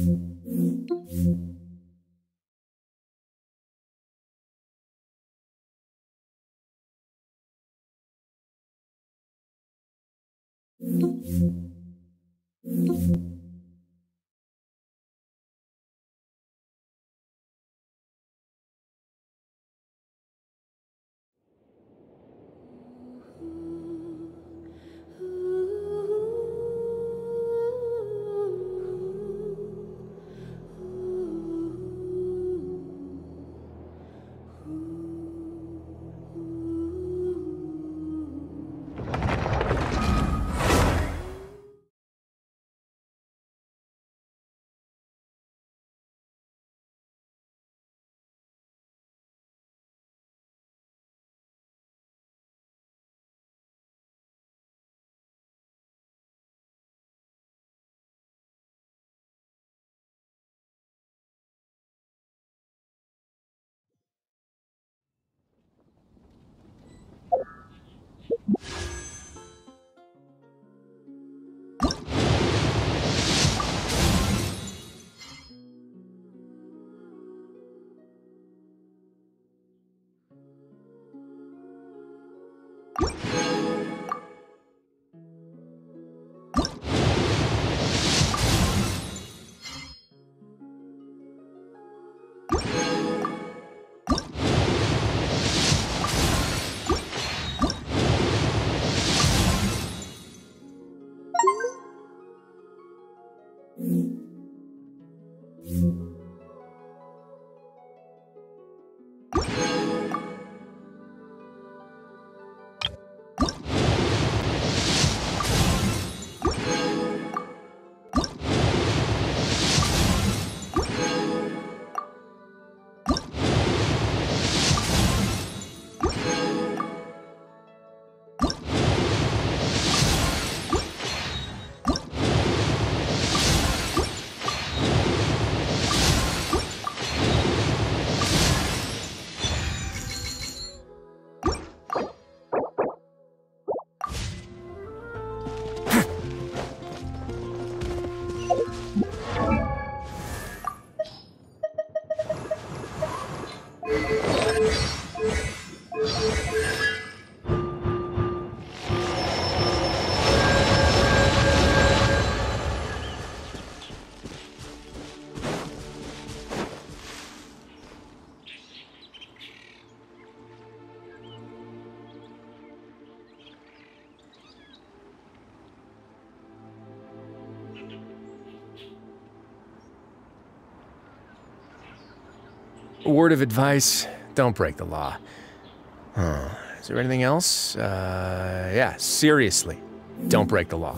A you word of advice, don't break the law. Huh. Is there anything else? Uh, yeah, seriously, don't break the law.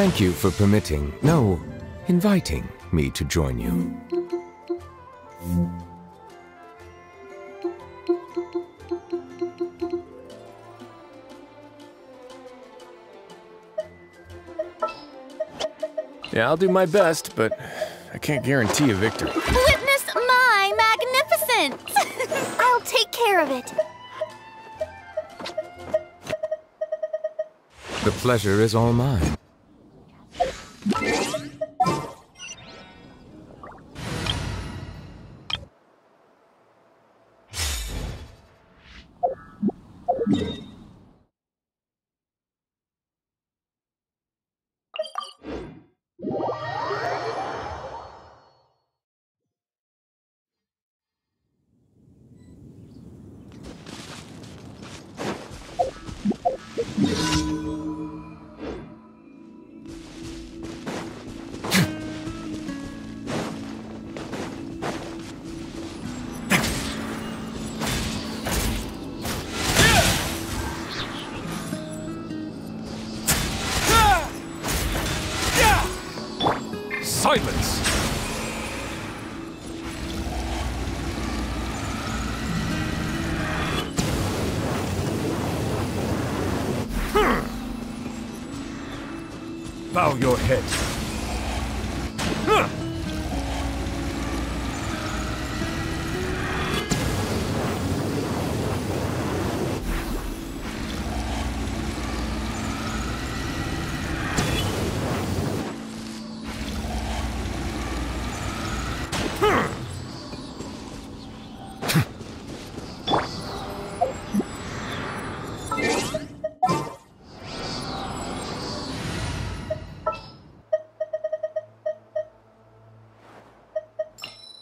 Thank you for permitting, no, inviting me to join you. Yeah, I'll do my best, but I can't guarantee a victory. Witness my magnificence! I'll take care of it. The pleasure is all mine. Your head.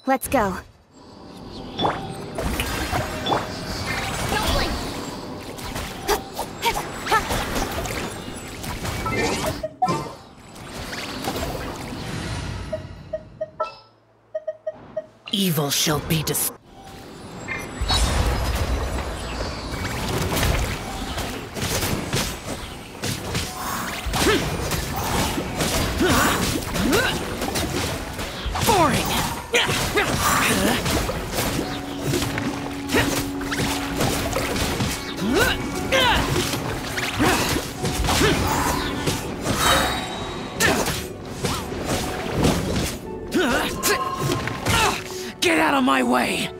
Let's go. Evil shall be dis- of my way!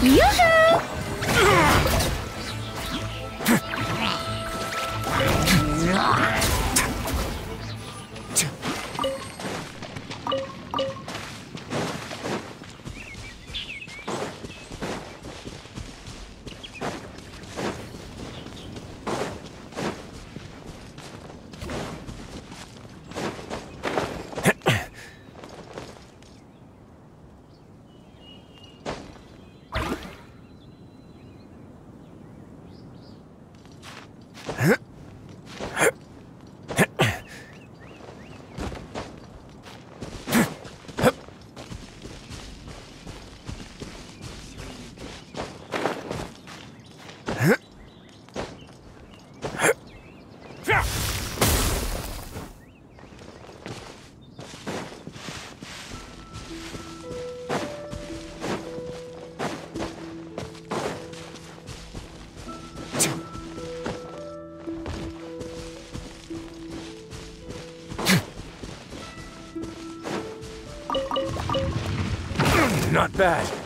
Южа! Bad.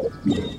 The...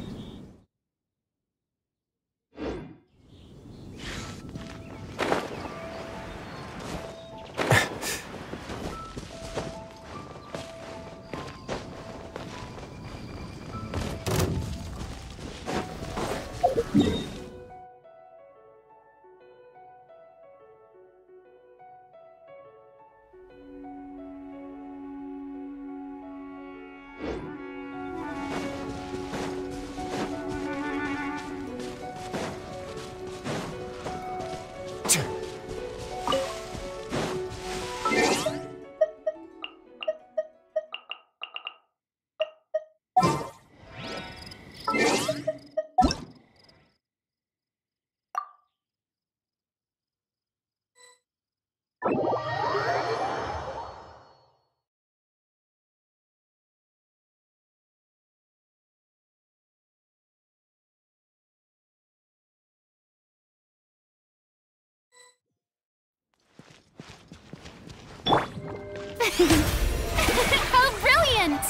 How oh, brilliant!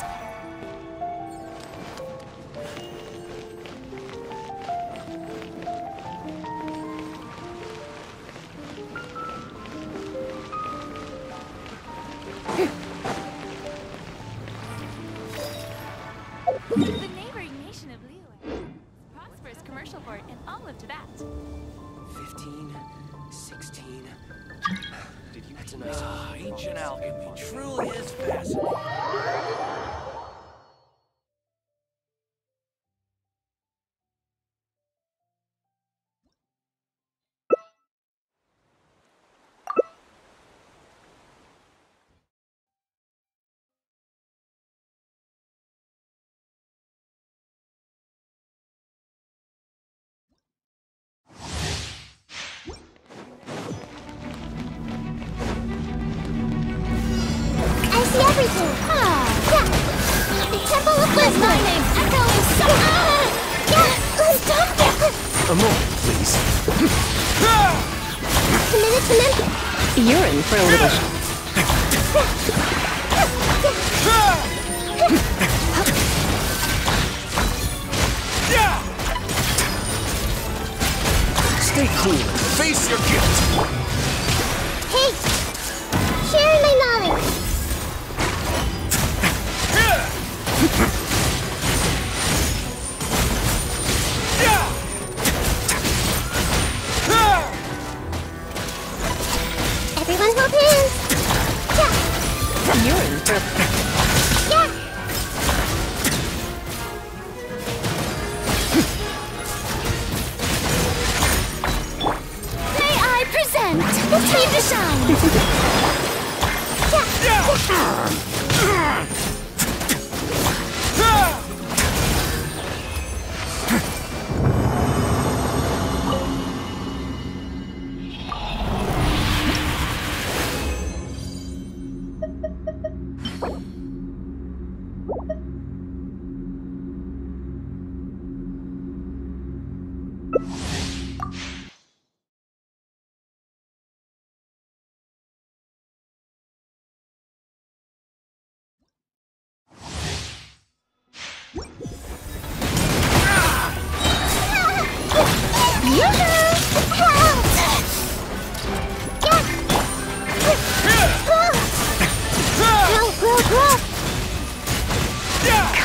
The neighboring nation of. Prosperous commercial port in all of Teyvat. 15, 16. Nice Ah, ancient alchemy truly is fascinating. Everything. Ah, yeah. The Temple of Wisdom. my name. Echo is so. Ah, yeah. Stop it. A moment, please. A minute to mem- You're in for a little. Stay cool. Face your guilt. Time to shine.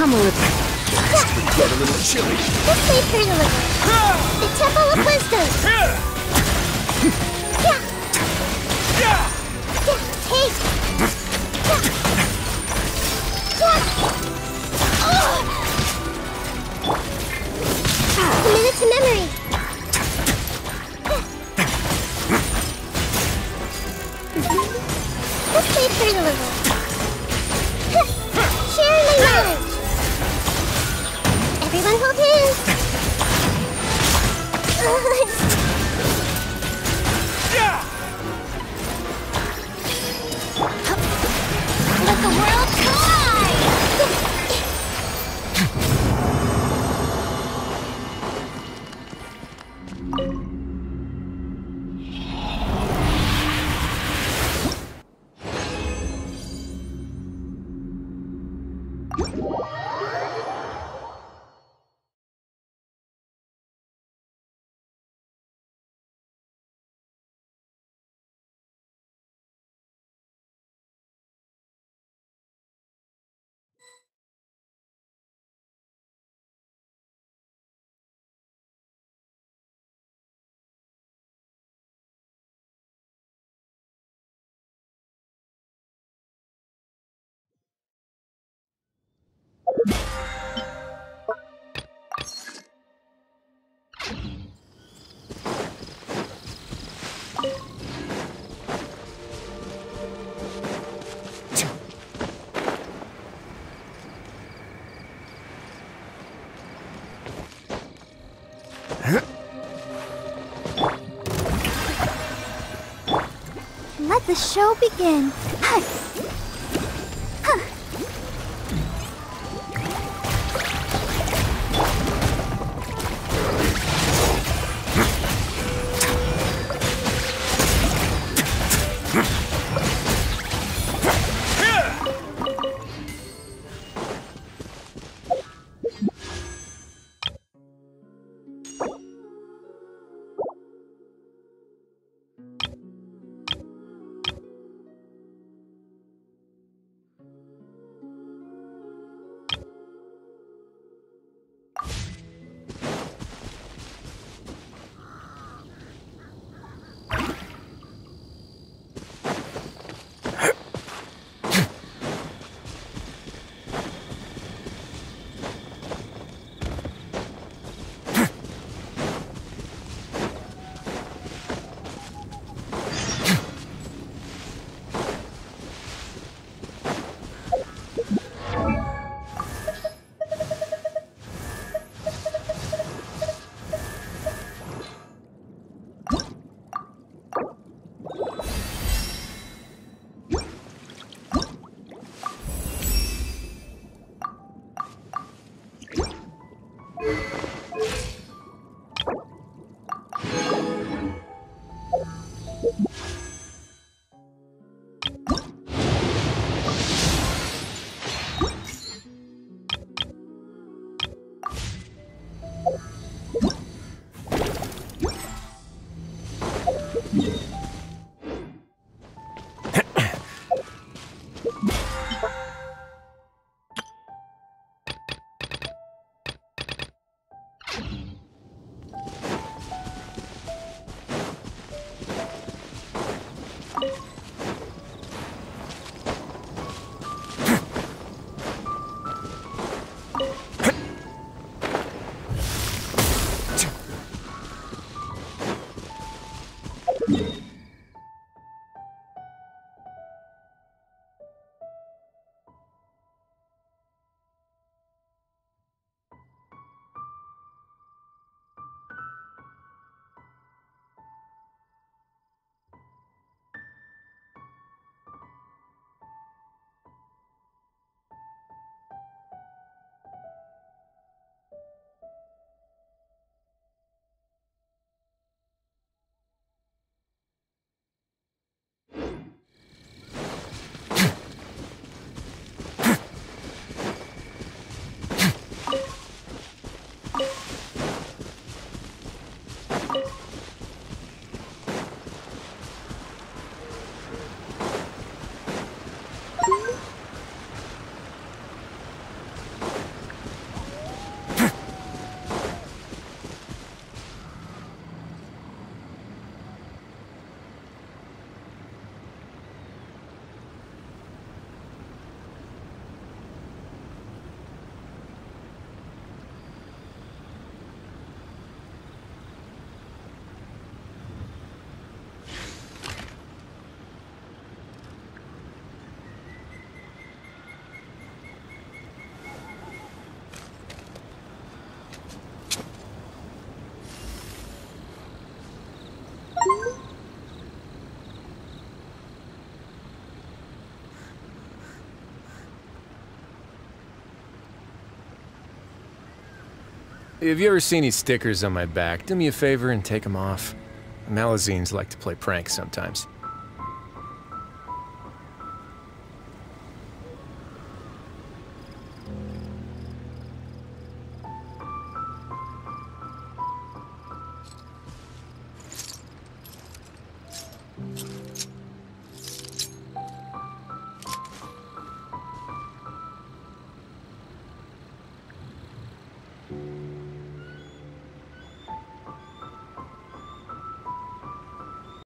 come a little. Get a little chilly. This place way for you. The Temple of Wisdom. Show begin. If you ever seen any stickers on my back, do me a favor and take them off. Melusines like to play pranks sometimes.